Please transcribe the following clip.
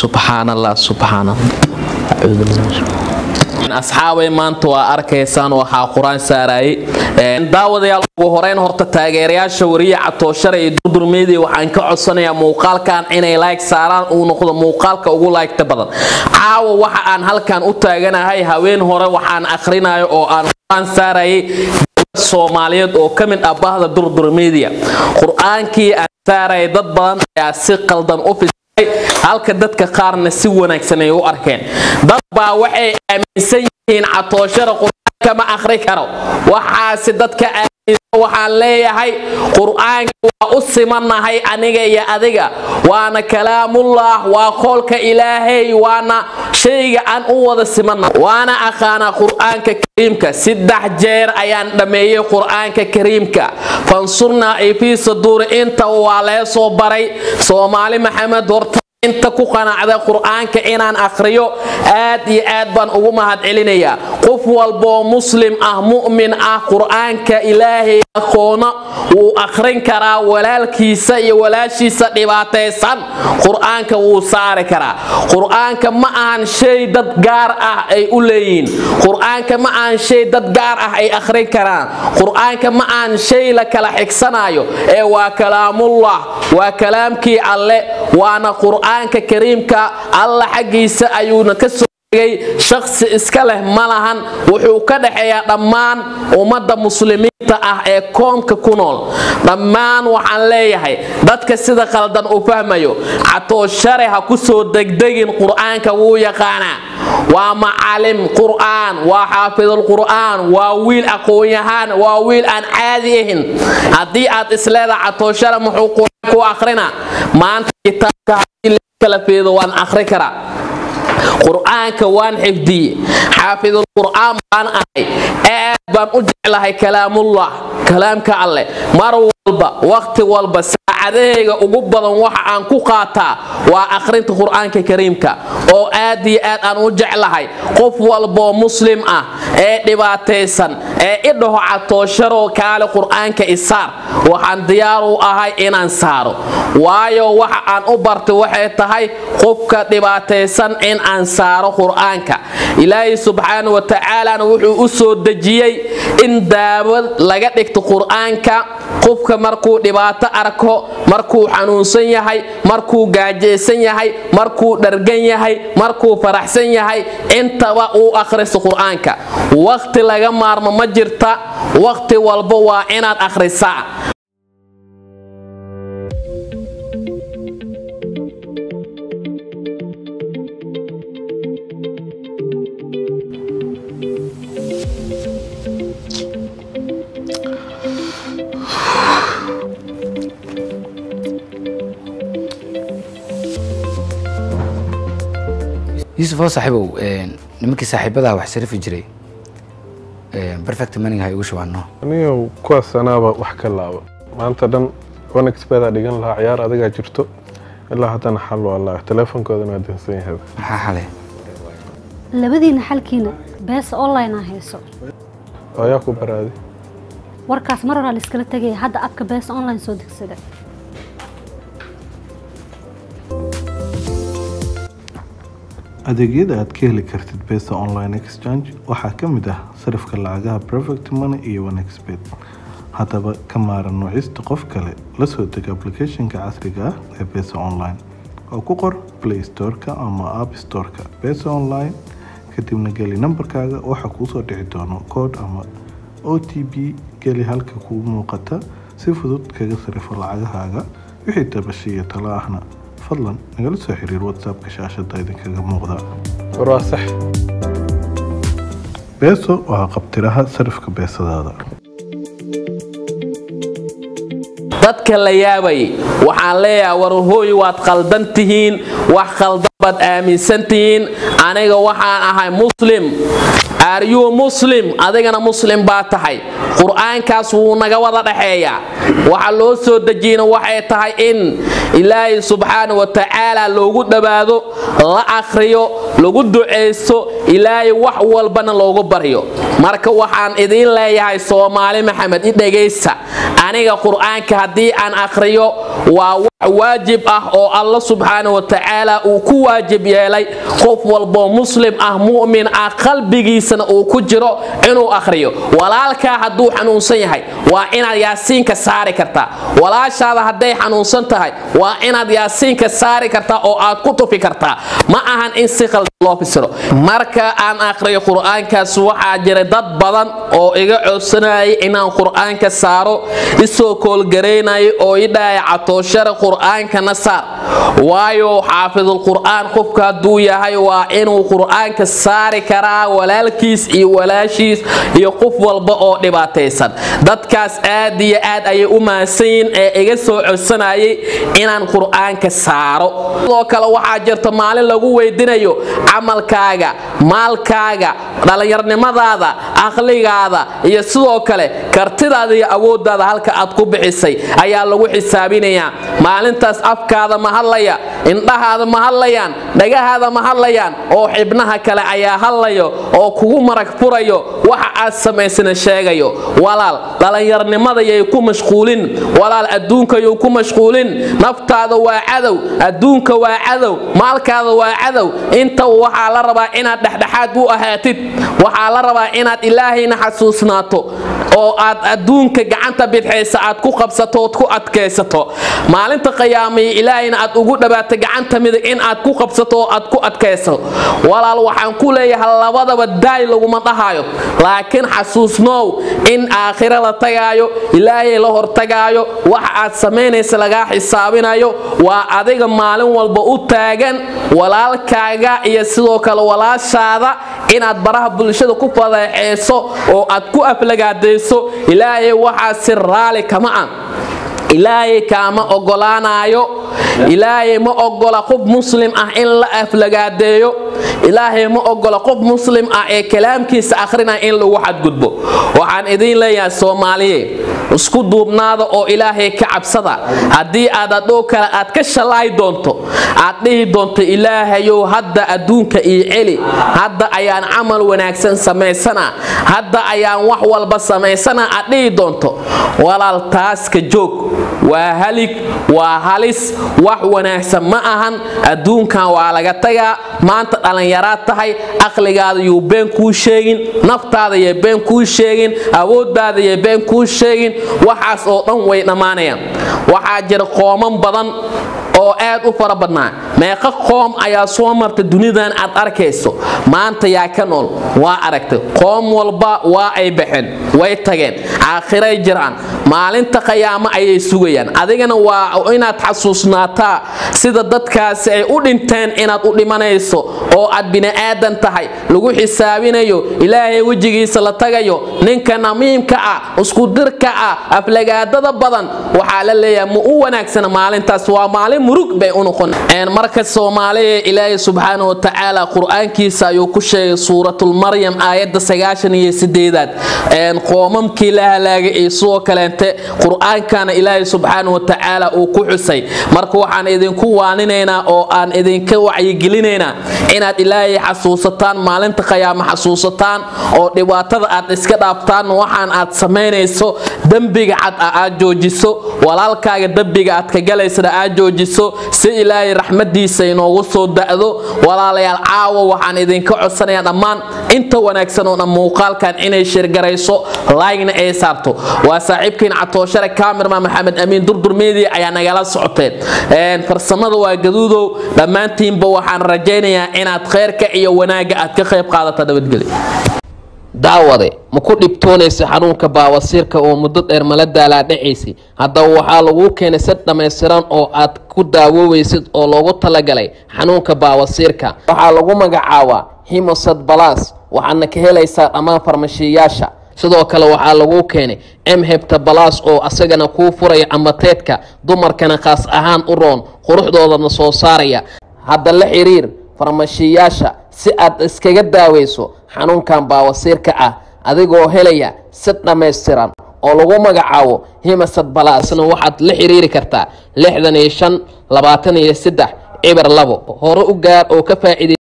subxaan allah subxaan asxaabay maanta waa arkaysaan waxaa qur'aan saarayay daawadayaal ugu horeyn horta taageerayaasha wariya catooshara iyo durdurmeydii waxaan ka codsanayaa muuqaalkan inay like saaraan uu noqdo muuqaalka ugu laygta badan. Caawa waxa aan halkan u taaganahay haween hore waxaan akhrinayo oo aan qur'aan saarayay soomaaliyeed oo ka mid ah bahda durdurmedia qur'aankii aan saarayay dad badan ayaa si qaldan u halka dadka qaarna si wanaagsan ay u arkeen. Dad baa waxay aaminsan yihiin catooshara qur'aanka ma akhri karo. Waxaase dadka waxaan leeyahay qur'aanka waa u simanahay aniga iyo adiga. Waana kalaamullah waa qoolka ilaahay waana shayga aan u wada simana waana aqaanaa qur'aanka kariimka. Saddex jeer ayaan dhammeeyey qur'aanka kariimka. Fansurnaa ay fii saduuri inta waa lee soo baray. Soomaali maxamed horta inta ku qanacda qur'aanka inaan akhriyo aad iyo aad baan ugu mahad celinayaa qof walboo muslim ah mu'min ah qur'aanka ilaahay aqoona wuu akhrin karaa walaalkiisa iyo walaashiisa dhibaataysan qur'aanka wuu saari karaa. Qur'aanka ma ahan shay dad gaar ah ay u leeyihiin. Qur'aanka ma ahan shay dad gaar ah ay akhrin karaan. Qur'aanka ma ahan shay la kala xigsanayo ee waa kalaamullah waa kalaamkii alle waana qur qur'aanka kariimka alla xaggiisa ayuuna ka shakhsi iska leh ma lahan. Wuxuu ka dhexeeyaa dhammaan ummadda muslimiinta ah ee koonka ku nool. Dhammaan waxaan leeyahay dadka sida qaldan u fahmayo catooshare ha ku soo degdegin qur'aanka wuu yaqaanaa. Waa macalim qur'aan waa xaafidulqur'aan waa wiil aqoon-yahaan waa wiil aan caadi ahin haddii aad isleedaha catooshare muxuu qur'aan ku akhrina maanta kitaabka kala feedo waan akhri karaa qur'aanka waan xifdiyey. Xaafidulqur'aan baan ahay. Aad baan u jeclahay kalaamullah. Kalaamka alleh mar waqti walba saacadahayga ugu badan waxa aan ku qaataa waa akhrinta qur'aanka kariimka oo aad iyo aad aan u jeclahay. Qof walboo muslim ah ee dhibaataysan ee idhaho catoosharoo kaale qur'aanka isaar waxaan diyaar u ahay inaan saaro. Waayo waxa aan u bartay waxay tahay qofka dhibaataysan in aan saaro qur'aanka. Ilaahay subxaana wa tacaalana wuxuu u soo dejiyey in daawad laga dhigto qur'aanka qofka markuu dhibaato arko markuu xanuunsan yahay markuu gaajaysan yahay markuu dhargan yahay markuu faraxsan yahay intaba uu akhristo qur'aanka. Waqti laga maarmo ma jirta waqti walba waa inaad akhrisaa yuusuf oo saaxiibow nimankii saaxiibadaa wax sarifi jiray perfect maning ha igu shabaano aniga kuwaas anaaba wax ka laaba. Maanta dhan onexbedaa dhigan lahaa ciyaar adigaa jirto. Ilaa haddana xal waa laa teleefonkoodana waa dansan yahay. Maxaa xalay? Labadiina xalkiina beesa online aa hayso ayaa ku baraaday warkaas mar horaa la iskala tegaya hadda abka beesa online soo degsada adeegyada aad ka heli kartid besa online exchange waxaa ka mid ah sarifka lacagaha perfect money iyo onexbet haddaba ka maaran nuucista qof kale la soo deg applicationka casriga ah ee besa online oo ku qor play storeka ama app storeka. Besa online kadibna geli nambarkaaga waxaa kuusoo dhici doono koodh ama o t p geli halka kuu muuqata. Si fudud kaga sarifo lacagahaaga wixii tabasha iyo talo ahna fadlan nagala soo xiriir whatsappka shaashada idinkaga muuqda. War waa sax. Beeso waa qabtiraha sarifka beesadaada. Dadka la yaabay waxaan leeyahay war hooy waad qaldan tihiin wax qaldan baad aaminsan tihiin. Aniga waxaan ahay muslim aryuu muslim? Adigana muslim baa tahay. Qur'aankaas wuu naga wada dhaxeeyaa waxa loo soo dejiyena waxay tahay in ilaahay subxaana wa tacaala loogu dhowaado la akhriyo lagu ducaysto ilaahay wax walbana loogu baryo. Marka waxaan idiin leeyahay soomaali maxamed i dhegaysta. Aniga qur'aanka haddii aan akhriyo waa wax waajib ah oo alla subxaana wa tacaala uu ku waajib yeelay. Qof walboo muslim ah mu'min ah qalbigiisana uu ku jiro inuu akhriyo. Walaalkaa hadduu xanuunsan yahay waa inaad yaasiinka saari kartaa. Walaashaada hadday xanuunsan tahay waa inaad yaasiinka saari kartaa oo aad ku tufi kartaa. Ma ahan in si qaldan loo fisiro marka aan akhriyo qur'aankaas waxaa jira dad badan oo iga codsanayay inaan qur'aanka saaro isoo koolgaraynaya oo idhahaya catooshare qur'aankana saar. Waayo xaafidulqur'aan qofka hadduu yahay waa inuu qur'aanka saari karaa walaalkiis iyo walaashiis iyo qof walba oo dhibaataysan. Dadkaas aad iyo aad ayay u mahadsanyiin ee iga soo codsanayay inaan qur'aanka saaro. Sidoo kale waxaa jirta maalin lagu weydinayo camalkaaga maalkaaga dhallinyarnimadaada aqligaada iyo sidoo kale kartidaada iyo awooddaada halka aad ku bixisay ayaa lagu xisaabinayaa. Maalintaas afkaada ma hadlaya indhahaada ma hadlayaan dhagahaada ma hadlayaan oo xibnaha kale ayaa hadlayo oo kugu marag furayo waxa aad samaysana sheegayo. Walaal dhallinyarnimada yay ku mashquulin. Walaal adduunkayuu ku mashquulin. Naftaada waa cadow adduunka waa cadow maalkaada waa cadow. Inta waxaa la rabaa inaad dhexdhexaad u ahaatid. Waxaa la rabaa inaad ilaahayna xasuusnaato. Oo aad adduunka gacanta bidxaysa aad ku qabsato ood ku adkaysato. Maalinta qiyaamaya ilaahayna aad ugu dhawaato gacanta midig in aad ku qabsato oo aad ku adkayso. Walaal waxaan ku leeyahay labadaba daay laguma dhahayo laakiin xasuusnoow in aakhiro la tagaayo ilaahay la hortagaayo waxa aad samaynaysa lagaa xisaabinayo waa adiga maalin walba u taagan walaalkaaga iyo sidoo kale walaashaada inaad baraha bulshada ku fadeexeyso oo aad ku aflagaadayso. Ilaahay waxaa si raali kama ah. Ilaahay kaama ogolaanayo ilaahay ma ogola qof muslim ah in la aflagaadeeyo ilaahay ma ogola qof muslim ah ee kalaamkiisa akhrina in lagu xadgudbo. Waxaan idiin leeyahay soomaaliye isku duubnaada oo ilaahay ka cabsada. Haddii aad adhow kale aad ka shalaay doonto aad dhihi doonto ilaahayow hadda adduunka io celi. Hadda ayaan camal wanaagsan samaysana hadda ayaan wax walba samaysana aad dhihi doonto. Walaal taaska joog. Waa halig waa halis. Wax wanaagsan ma ahan. Adduunkan waa laga tagaa. Maanta dhallinyaraad tahay aqligaada yuu been kuu sheegin naftaada yay been kuu sheegin awooddaada yay been kuu sheegin waxaas oo dhan way dhammaanayaan. Waxaa jira qooman badan oo aad u fara badnaa. Meeqa qoom ayaa soo marta dunidan aad arkayso. Maanta yaa ka nool waa aragtay. Qoom walba waa ay baxeen way tageen aakhiray jiraan maalinta qiyaamo ayay sugayaan. Adigana waa inaad xasuusnaataa sida dadkaasi ay u dhinteen inaad u dhimanayso oo aad bini'aadan tahay. Lagu xisaabinayo ilaahay wejigiisa la tagayo ninka namiimka ah iskudirka ah aflagaadada badan waxaa la leeyahay ma u wanaagsana maalintaas. Waa maalin murug bay u noqon. Marka soomaaliya ilaahay subxaana wa tacaala qur'aankiisa ayuu ku sheegay suuratulmaryam aayadda sagaashan iyo sideedaad. Qoomamkii la halaagay iyo sidoo kaleente qur'aankana ilaahay subxaana wa tacaala uu ku xusay. Marka waxaan idinku waaninaynaa oo aan idinka wacyigelinaynaa inaad ilaahay xasuusataan maalinta qiyaamo xasuusataan oo dhibaatada aad iska dhaaftaan waxaan aad samaynayso dembiga cad ah aad joojiso walaalkaaga dembiga aad ka galaysana aad joojiso si ilaahay raxmadiisa inoogu soo da'do walaalayaal caawa waxaan idinka codsanayaa dhammaan inta wanaagsan oo dhan muuqaalkan inay shirgarayso laygna ay saarto. Waa saaxiibkiin catooshare kamirma maxamed amiin durdur media ayaa nagala socoteen farsamada waa gaduudow dhammaantiinba waxaan rajaynayaa inaad khayrka iyo wanaagga aad ka qayb qaadata nabadgelyo daawade ma ku dhibtoonaysa xanuunka baawasiirka oo muddo dheer mala daalaadhacaysay haddaba waxaa laguu keenay sad dhammaystiran oo aad ku daawoobaysid oo loogu talagalay xanuunka baawasiirka. Waxaa lagu magacaabaa himosad balas waxaadna ka helaysaa dhammaan farmashiyayaasha. Sidoo kale waxaa laguu keenay emhebta balas oo asagana kuu furaya ambateedka dumarkana khaas ahaan u roon quruxdoodana soo saaraya. Hadda la xiriir farmashiyayaasha si aad iskaga daawayso xanuunkan baawasiirka ah adigoo helaya sid dhammaystiran oo lagu magacaabo himasad balasna waxaad la xiriiri kartaa lixdan iyo shan labaatan iyo saddex cibar labo hore u gaar oo ka faa'iidey